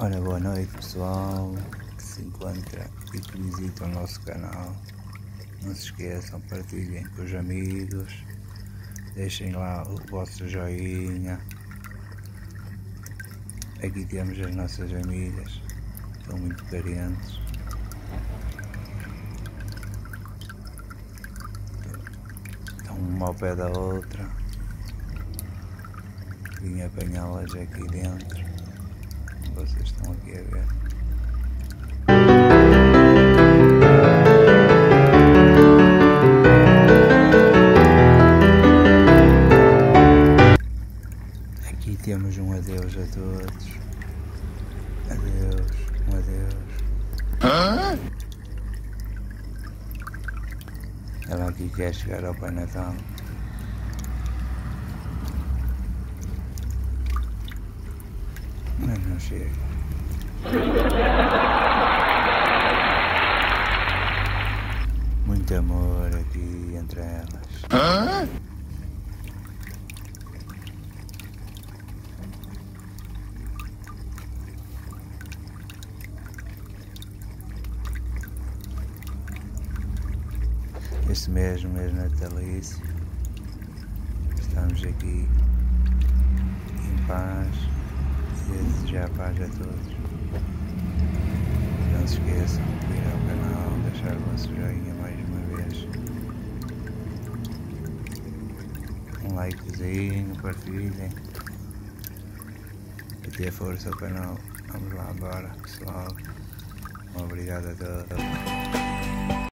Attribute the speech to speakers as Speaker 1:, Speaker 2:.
Speaker 1: Ora, boa noite pessoal que se encontra e que visita o nosso canal. Não se esqueçam, partilhem com os amigos, deixem lá o vosso joinha. Aqui temos as nossas amigas, estão muito carentes. Estão uma ao pé da outra. Vim apanhá-las aqui dentro vocês estão aqui a ver. Aqui temos um adeus a todos. Adeus, um adeus. Ela aqui quer chegar ao Pai Natal. Não chega. Muito amor aqui entre elas. Este mesmo mês natalício estamos aqui em paz desejar paz a todos. Não se esqueçam de ir ao canal, deixar o vosso joinha mais uma vez. Um likezinho, partilhem. Até força ao canal. Vamos lá embora, pessoal. Obrigado a todos.